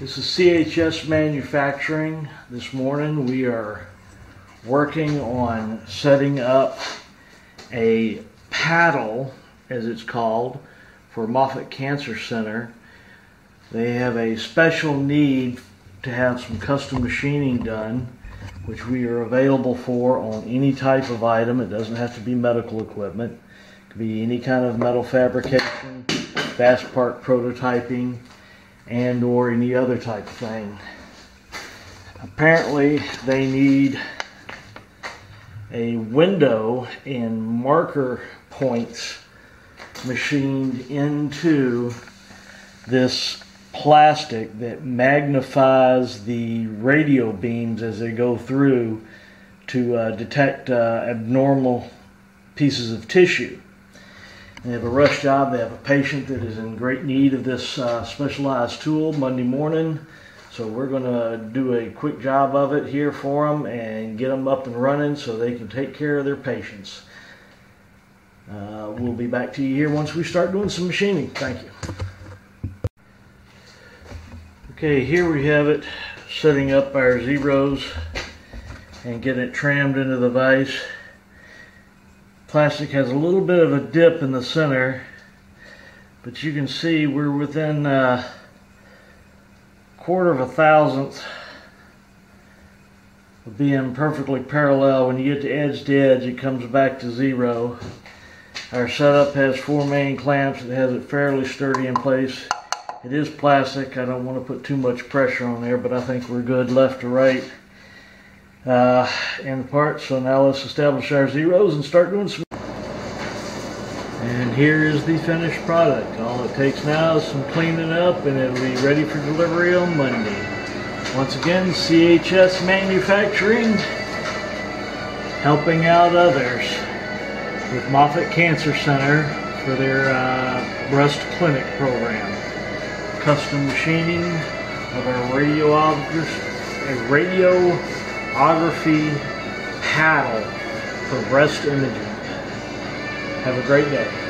This is CHS Manufacturing. This morning we are working on setting up a paddle, as it's called, for Moffitt Cancer Center. They have a special need to have some custom machining done, which we are available for on any type of item. It doesn't have to be medical equipment. It could be any kind of metal fabrication, fast part prototyping, and or any other type of thing. Apparently they need a window and marker points machined into this plastic that magnifies the radio beams as they go through to uh, detect uh, abnormal pieces of tissue. They have a rush job. They have a patient that is in great need of this uh, specialized tool Monday morning. So we're going to do a quick job of it here for them and get them up and running so they can take care of their patients. Uh, we'll be back to you here once we start doing some machining. Thank you. Okay, here we have it setting up our zeros and getting it trammed into the vise plastic has a little bit of a dip in the center but you can see we're within a uh, quarter of a thousandth of being perfectly parallel. When you get to edge to edge it comes back to zero. Our setup has four main clamps it has it fairly sturdy in place. It is plastic. I don't want to put too much pressure on there but I think we're good left to right uh, in the part. So now let's establish our zeros and start doing some. And here is the finished product. All it takes now is some cleaning up and it'll be ready for delivery on Monday. Once again, CHS Manufacturing, helping out others with Moffitt Cancer Center for their uh, breast clinic program. Custom machining of our radiographers, radio photography paddle for breast imaging. Have a great day.